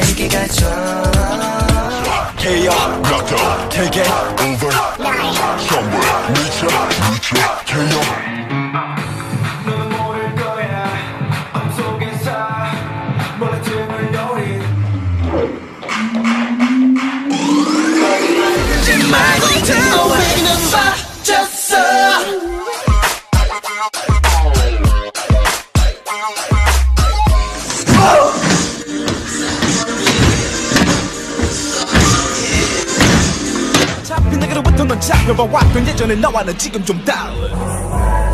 내게 가져 KO Blacked 되게 over. Somewhere 미쳐 미쳐 노린 말고 들어 왜는 빠졌어 넌 잡혀봐왔던 예전에 너와는 지금 좀 달라